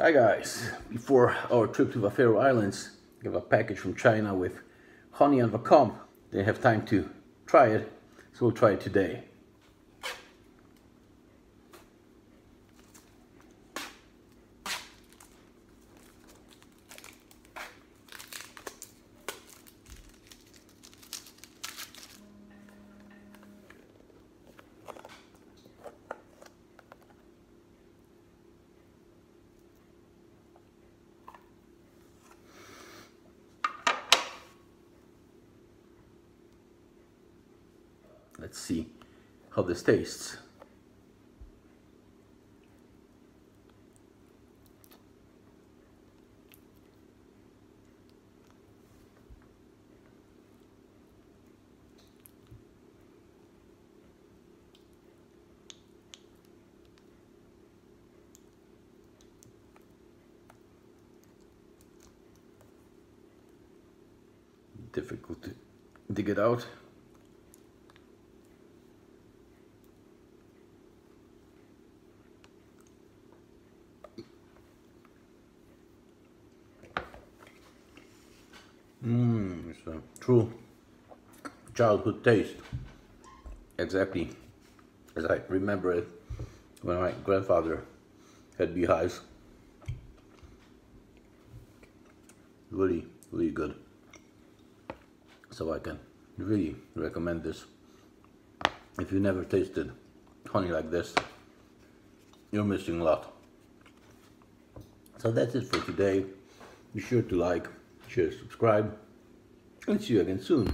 Hi guys, before our trip to the Faroe Islands, we have a package from China with honey and the comb. Didn't have time to try it, so we'll try it today. Let's see how this tastes. Difficult to dig it out. Mmm, it's a true childhood taste. Exactly as I remember it when my grandfather had beehives. Really, really good. So I can really recommend this. If you never tasted honey like this, you're missing a lot. So that's it for today. Be sure to like, share, subscribe, and see you again soon.